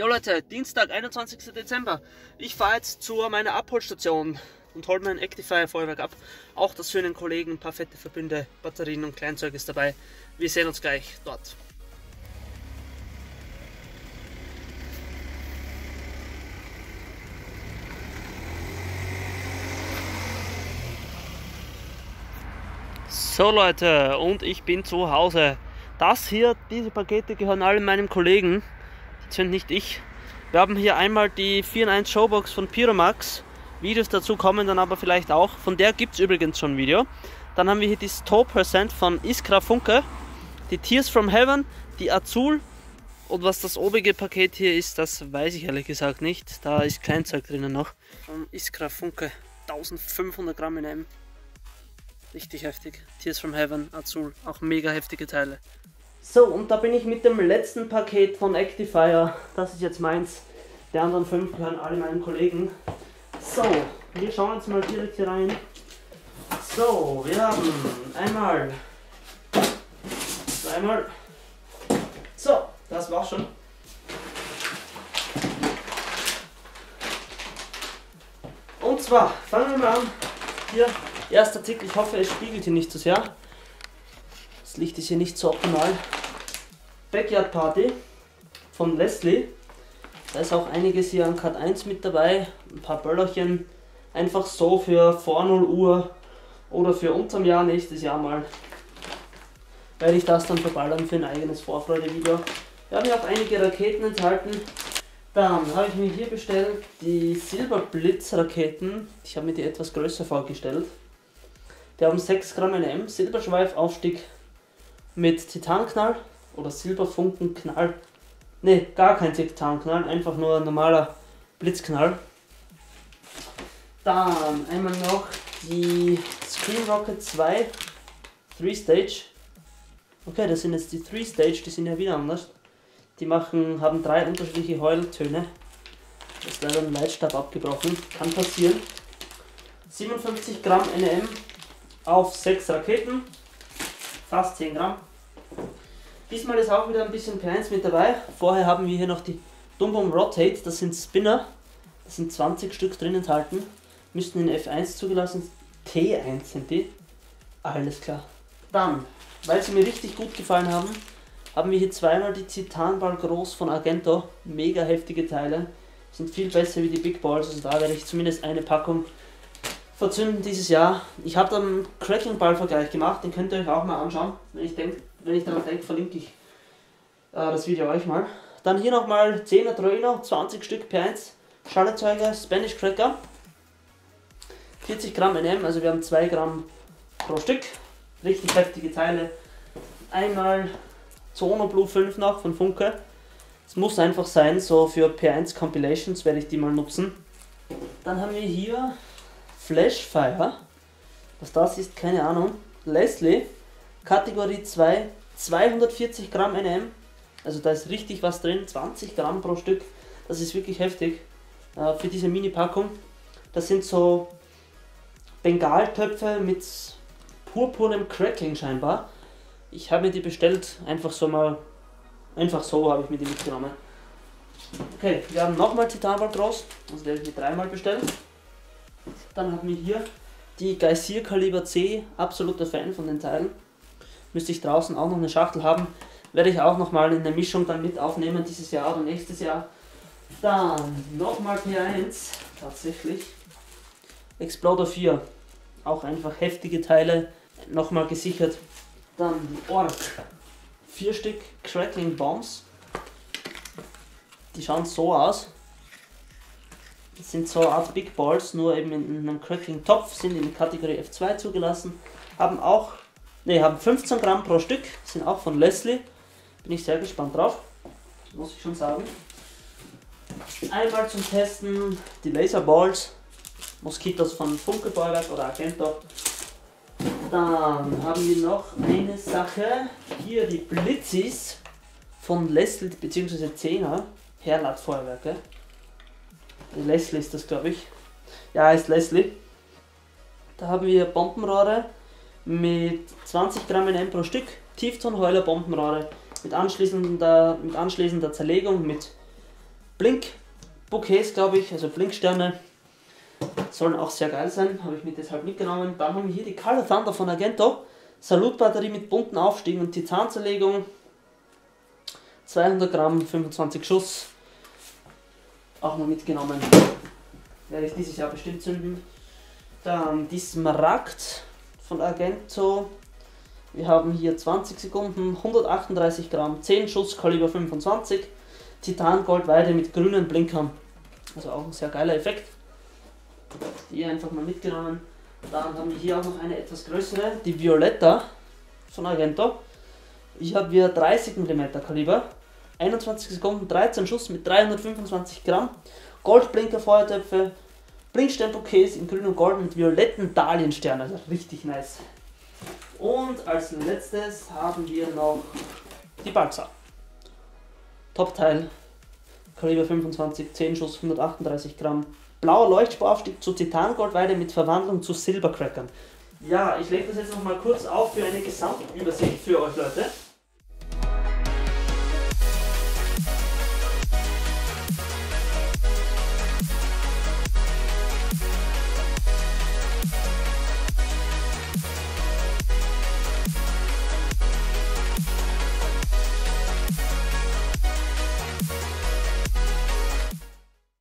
Jo Leute, Dienstag, 21. Dezember. Ich fahre jetzt zu meiner Abholstation und hole mein Actifier Feuerwerk ab. Auch das für einen Kollegen, ein paar fette Verbünde, Batterien und Kleinzeug ist dabei. Wir sehen uns gleich dort. So Leute, und ich bin zu Hause. Das hier, diese Pakete gehören alle meinem Kollegen. Sind nicht ich. Wir haben hier einmal die 4 in 1 Showbox von Pyromax. Videos dazu kommen dann aber vielleicht auch. Von der gibt es übrigens schon ein Video. Dann haben wir hier die Store Percent von Iskra Funke. Die Tears from Heaven, die Azul. Und was das obige Paket hier ist, das weiß ich ehrlich gesagt nicht. Da ist Kleinzeug drinnen noch. Von Iskra Funke. 1500 Gramm in einem. Richtig heftig. Tears from Heaven, Azul, auch mega heftige Teile. So, und da bin ich mit dem letzten Paket von Actifier. Das ist jetzt meins. Die anderen fünf gehören alle meinen Kollegen. So, wir schauen jetzt mal direkt hier rein. So, wir haben einmal, zweimal. So, das war's schon. Und zwar, fangen wir mal an. Hier Erster Artikel, ich hoffe, es spiegelt hier nicht zu so sehr. Das Licht ist hier nicht so optimal. Backyard Party von Leslie. Da ist auch einiges hier an Cut 1 mit dabei. Ein paar Böllerchen. Einfach so für vor 0 Uhr oder für unterm Jahr nächstes Jahr mal. Werde ich das dann verballern für ein eigenes Vorfreude-Video. Wir haben hier auch einige Raketen enthalten. Dann habe ich mir hier bestellt die Silberblitz-Raketen. Ich habe mir die etwas größer vorgestellt. Die haben 6 Gramm NM, Silberschweifaufstieg mit Titanknall oder Silberfunkenknall. Ne, gar kein Titanknall, einfach nur ein normaler Blitzknall. Dann einmal noch die Screen Rocket 2 3 Stage. Okay, das sind jetzt die 3 Stage, die sind ja wieder anders. Die machen, haben drei unterschiedliche Heultöne. Das ist leider ein Leitstab abgebrochen, kann passieren. 57 Gramm NM auf 6 Raketen, fast 10 Gramm. Diesmal ist auch wieder ein bisschen P1 mit dabei. Vorher haben wir hier noch die Dumbom Rotate, das sind Spinner. Das sind 20 Stück drin enthalten. Müssten in F1 zugelassen. T1 sind die. Alles klar. Dann, weil sie mir richtig gut gefallen haben, haben wir hier zweimal die Titanball Groß von Argento. Mega heftige Teile. Sind viel besser wie die Big Balls. Also da werde ich zumindest eine Packung verzünden dieses Jahr. Ich habe dann einen Cracking Ball Vergleich gemacht, den könnt ihr euch auch mal anschauen. Wenn ich, denk, wenn ich daran denke, verlinke ich äh, das Video euch mal. Dann hier nochmal 10er Dröhner, 20 Stück P1, Schallerzeuger, Spanish Cracker. 40 Gramm NM, also wir haben 2 Gramm pro Stück. Richtig heftige Teile. Einmal Zono Blue 5 noch von Funke. Es muss einfach sein, so für P1 Compilations werde ich die mal nutzen. Dann haben wir hier Flashfire. Was das ist, keine Ahnung. Leslie, Kategorie 2, 240 Gramm NM. Also da ist richtig was drin, 20 Gramm pro Stück. Das ist wirklich heftig äh, für diese Mini-Packung. Das sind so Bengaltöpfe mit purpurnem Crackling scheinbar. Ich habe mir die bestellt, einfach so mal, einfach so habe ich mir die mitgenommen. Okay, wir haben nochmal Titanball groß, also habe ich mir dreimal bestellt. Dann haben wir hier die Geysir Kaliber C, absoluter Fan von den Teilen. Müsste ich draußen auch noch eine Schachtel haben. Werde ich auch nochmal in der Mischung dann mit aufnehmen dieses Jahr oder nächstes Jahr. Dann nochmal P1, tatsächlich. Exploder 4, auch einfach heftige Teile, nochmal gesichert. Dann die Ork, vier Stück Crackling Bombs. Die schauen so aus. Das sind so eine Art Big Balls, nur eben in einem Crackling Topf, sind in der Kategorie F2 zugelassen. Haben auch, ne, haben 15 Gramm pro Stück, sind auch von Leslie. Bin ich sehr gespannt drauf, muss ich schon sagen. Einmal zum Testen die Laser Balls, Moskitos von Funke Bauwerk oder Argento. Dann haben wir noch eine Sache, hier die Blitzis von Leslie bzw. 10er Herlatfeuerwerke. Leslie ist das, glaube ich. Ja, heißt Leslie. Da haben wir Bombenrohre mit 20 Gramm NM pro Stück, Tieftonheuler Bombenrohre mit anschließender, mit anschließender Zerlegung mit Blink Bouquets, glaube ich, also Blinksterne. Sollen auch sehr geil sein, habe ich mir deshalb mitgenommen. Dann haben wir hier die Color Thunder von Argento. Salutbatterie mit bunten Aufstiegen und Titanzerlegung. 200 Gramm, 25 Schuss. Auch mal mitgenommen. Werde ich dieses Jahr bestimmt zünden. Dann die Smaragd von Argento. Wir haben hier 20 Sekunden, 138 Gramm, 10 Schuss, Kaliber 25. Titan Goldweide mit grünen Blinkern. Also auch ein sehr geiler Effekt. Die einfach mal mitgenommen. Dann haben wir hier auch noch eine etwas größere, die Violetta von Argento. Ich habe hier 30 mm Kaliber, 21 Sekunden, 13 Schuss mit 325 Gramm, Goldblinker Feuertöpfe, Blinkstern-Bouquets in grün und gold mit violetten Dahliensternen, also richtig nice. Und als letztes haben wir noch die Balsa. Top-Teil, Kaliber 25, 10 Schuss, 138 Gramm, Blauer Leuchtsparaufstieg zu Titangoldweide mit Verwandlung zu Silbercrackern. Ja, ich lege das jetzt noch mal kurz auf für eine Gesamtübersicht für euch Leute.